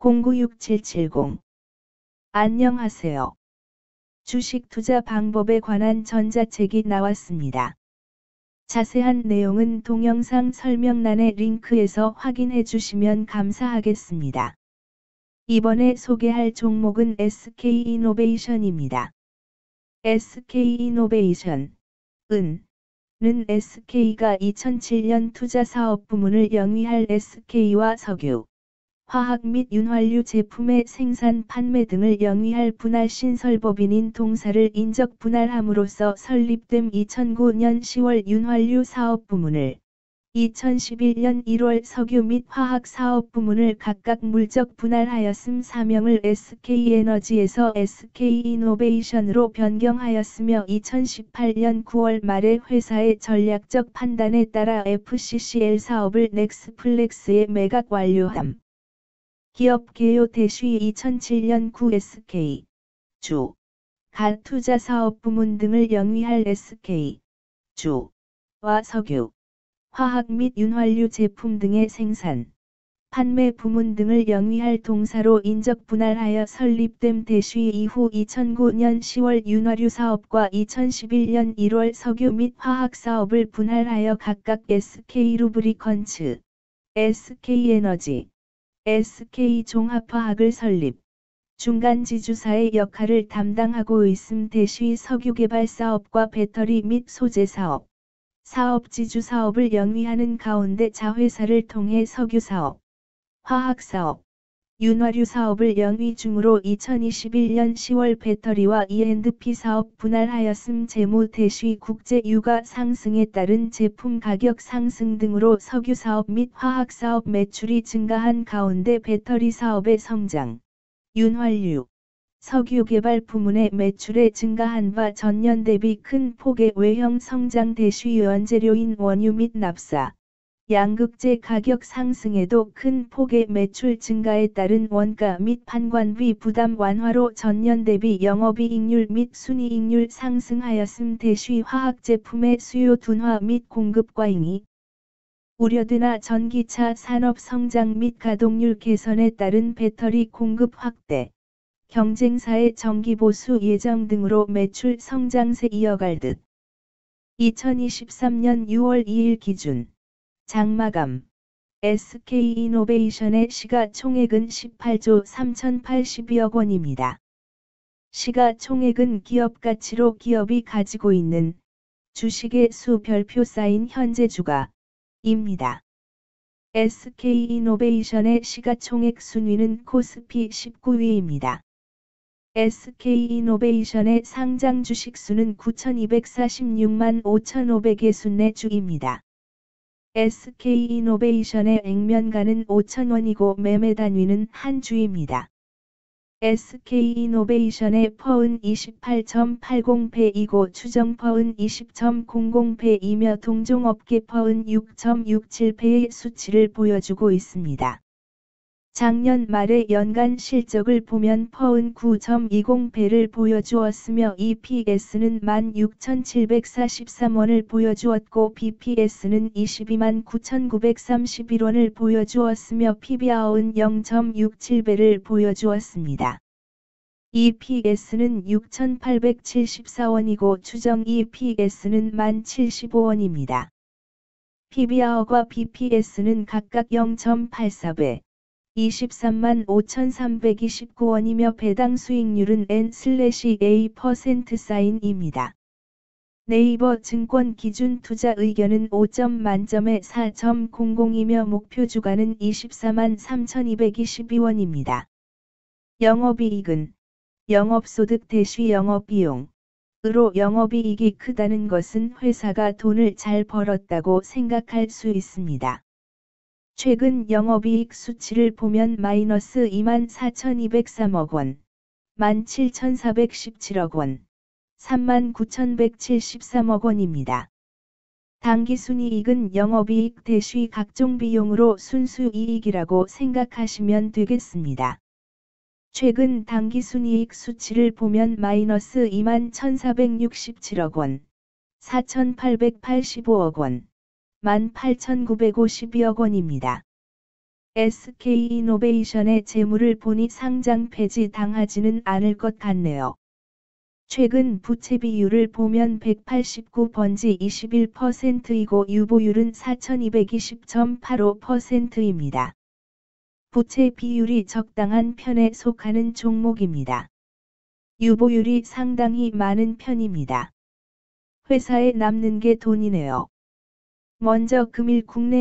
096770 안녕하세요. 주식 투자 방법에 관한 전자책이 나왔습니다. 자세한 내용은 동영상 설명란의 링크에서 확인해 주시면 감사하겠습니다. 이번에 소개할 종목은 SK이노베이션입니다. SK이노베이션, 은, 는 SK가 2007년 투자 사업 부문을 영위할 SK와 석유, 화학 및 윤활유 제품의 생산 판매 등을 영위할 분할 신설법인인 동사를 인적 분할함으로써 설립됨 2009년 10월 윤활유 사업 부문을 2011년 1월 석유 및 화학 사업 부문을 각각 물적 분할하였음 사명을 SK에너지에서 SK이노베이션으로 변경하였으며 2018년 9월 말에 회사의 전략적 판단에 따라 FCCL 사업을 넥스플렉스에 매각 완료함. 기업 개요 대쉬 2007년 9 SK 주, 가 투자 사업 부문 등을 영위할 SK 주, 와 석유, 화학 및 윤활유 제품 등의 생산, 판매 부문 등을 영위할 동사로 인적 분할하여 설립됨 대쉬 이후 2009년 10월 윤활유 사업과 2011년 1월 석유 및 화학 사업을 분할하여 각각 SK루브리컨츠, SK에너지, SK종합화학을 설립, 중간 지주사의 역할을 담당하고 있음 대쉬 석유개발 사업과 배터리 및 소재 사업, 사업 지주 사업을 영위하는 가운데 자회사를 통해 석유 사업, 화학 사업, 윤활유 사업을 영위 중으로 2021년 10월 배터리와 E&P 사업 분할하였음 재무 대쉬 국제 유가 상승에 따른 제품 가격 상승 등으로 석유 사업 및 화학 사업 매출이 증가한 가운데 배터리 사업의 성장, 윤활유, 석유 개발 부문의 매출의 증가한 바 전년 대비 큰 폭의 외형 성장 대쉬 원재료인 원유 및 납사, 양극재 가격 상승에도 큰 폭의 매출 증가에 따른 원가 및 판관비 부담 완화로 전년 대비 영업이익률 및 순이익률 상승하였음 대쉬 화학 제품의 수요 둔화 및 공급 과잉이 우려되나 전기차 산업 성장 및 가동률 개선에 따른 배터리 공급 확대, 경쟁사의 정기 보수 예정 등으로 매출 성장세 이어갈 듯. 2023년 6월 2일 기준 장마감 SK이노베이션의 시가총액은 18조 3082억 원입니다. 시가총액은 기업 가치로 기업이 가지고 있는 주식의 수 별표 쌓인 현재 주가입니다. SK이노베이션의 시가총액 순위는 코스피 19위입니다. SK이노베이션의 상장 주식 수는 9,246만 5,500개 순내 주입니다. SK이노베이션의 액면가는 5천원이고 매매 단위는 한 주입니다. SK이노베이션의 퍼은 28.80배이고 추정 퍼은 20.00배이며 동종업계 퍼은 6.67배의 수치를 보여주고 있습니다. 작년 말의 연간 실적을 보면 퍼은 9.20배를 보여주었으며 EPS는 16,743원을 보여주었고 BPS는 22만 9,931원을 보여주었으며 PBR은 0.67배를 보여주었습니다. EPS는 6,874원이고 추정 EPS는 1,075원입니다. PBR과 BPS는 각각 0.84배, 23만 5,329원이며 배당 수익률은 N/A%사인입니다. 네이버 증권 기준 투자 의견은 5점 만점에 4.00이며 목표 주가는 24만 3,222원입니다. 영업이익은 영업소득 대시 영업비용 으로 영업이익이 크다는 것은 회사가 돈을 잘 벌었다고 생각할 수 있습니다. 최근 영업이익 수치를 보면 마이너스 24,203억 원, 17,417억 원, 39,173억 원입니다. 당기순이익은 영업이익 대쉬 각종 비용으로 순수이익이라고 생각하시면 되겠습니다. 최근 당기순이익 수치를 보면 마이너스 21,467억 원, 4,885억 원, 18,952억 원입니다. SK이노베이션의 재물을 보니 상장 폐지 당하지는 않을 것 같네요. 최근 부채 비율을 보면 189번지 21%이고 유보율은 4220.85%입니다. 부채 비율이 적당한 편에 속하는 종목입니다. 유보율이 상당히 많은 편입니다. 회사에 남는 게 돈이네요. 먼저 금일 국내